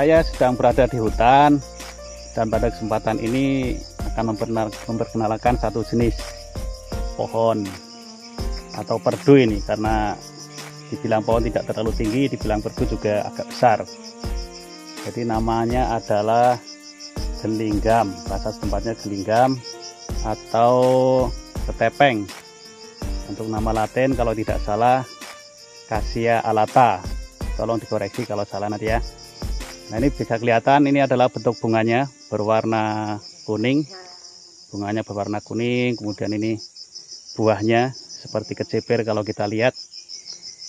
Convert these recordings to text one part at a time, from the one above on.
saya sedang berada di hutan dan pada kesempatan ini akan memperkenalkan satu jenis pohon atau perdu ini karena dibilang pohon tidak terlalu tinggi, dibilang perdu juga agak besar. Jadi namanya adalah gelinggam, bahasa tempatnya gelinggam atau ketepeng. Untuk nama latin kalau tidak salah Cassia alata. Tolong dikoreksi kalau salah nanti ya. Nah ini bisa kelihatan ini adalah bentuk bunganya berwarna kuning. Bunganya berwarna kuning, kemudian ini buahnya seperti kecipir kalau kita lihat.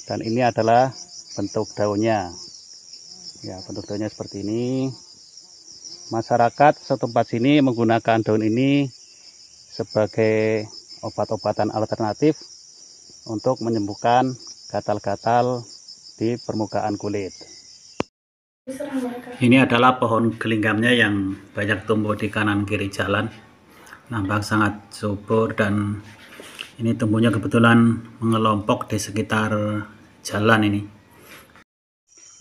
Dan ini adalah bentuk daunnya. Ya, bentuk daunnya seperti ini. Masyarakat setempat sini menggunakan daun ini sebagai obat-obatan alternatif untuk menyembuhkan gatal-gatal di permukaan kulit. Ini adalah pohon gelinggamnya yang banyak tumbuh di kanan kiri jalan. Nampak sangat subur dan ini tumbuhnya kebetulan mengelompok di sekitar jalan ini.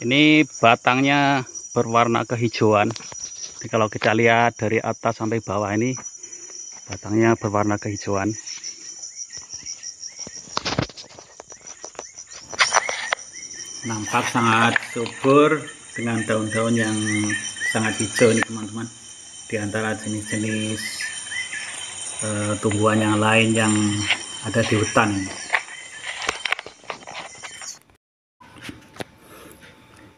Ini batangnya berwarna kehijauan. Jadi kalau kita lihat dari atas sampai bawah ini batangnya berwarna kehijauan. Nampak sangat subur dengan daun-daun yang sangat hijau nih teman-teman. Di antara jenis-jenis uh, tumbuhan yang lain yang ada di hutan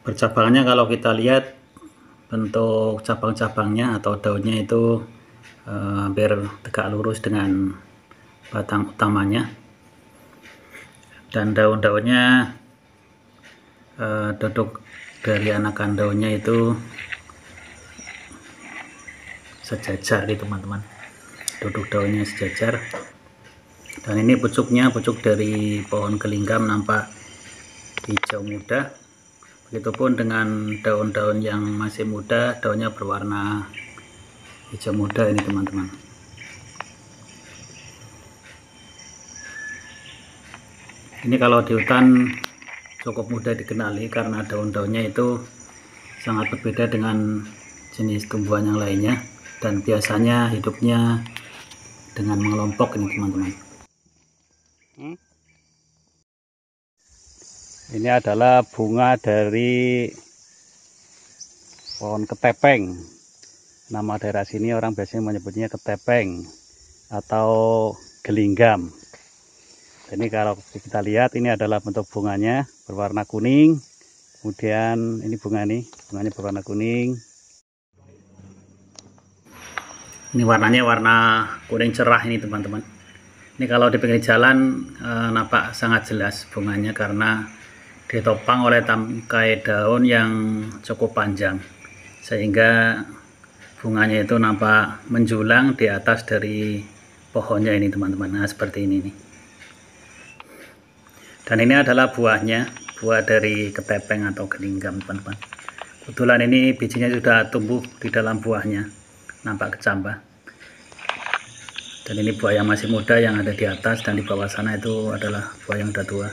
bercabangnya kalau kita lihat bentuk cabang-cabangnya atau daunnya itu uh, hampir tegak lurus dengan batang utamanya. Dan daun-daunnya uh, duduk dari anakan daunnya itu sejajar nih teman-teman. Duduk daunnya sejajar. Dan ini pucuknya pucuk dari pohon kelinggam nampak hijau muda. Begitupun dengan daun-daun yang masih muda daunnya berwarna hijau muda ini teman-teman. Ini kalau di hutan cukup mudah dikenali karena daun-daunnya itu sangat berbeda dengan jenis tumbuhan yang lainnya. Dan biasanya hidupnya dengan mengelompok ini teman-teman. Hmm? ini adalah bunga dari pohon ketepeng. Nama daerah sini orang biasanya menyebutnya ketepeng atau gelinggam ini kalau kita lihat ini adalah bentuk bunganya berwarna kuning. Kemudian ini bunga nih bunganya berwarna kuning. Ini warnanya warna kuning cerah ini teman-teman. Ini kalau di pinggir jalan e, nampak sangat jelas bunganya karena ditopang oleh tangkai daun yang cukup panjang. Sehingga bunganya itu nampak menjulang di atas dari pohonnya ini teman-teman. Nah seperti ini nih dan ini adalah buahnya buah dari ketepeng atau gelinggam teman-teman. Kebetulan ini bijinya sudah tumbuh di dalam buahnya nampak kecambah. Dan ini buah yang masih muda yang ada di atas dan di bawah sana itu adalah buah yang sudah tua.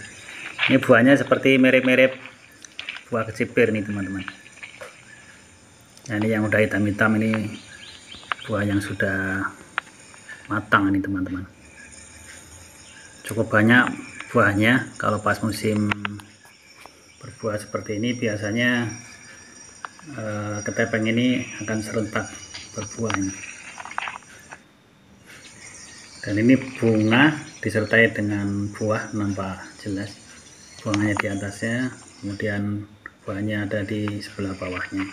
Ini buahnya seperti mirip-mirip buah kecipir nih teman-teman. Nah ini yang udah hitam-hitam ini buah yang sudah matang ini teman-teman. Cukup banyak buahnya. Kalau pas musim berbuah seperti ini biasanya eh, ketepeng ini akan serentak berbuah dan ini bunga disertai dengan buah nampak jelas. Buahnya di atasnya kemudian buahnya ada di sebelah bawahnya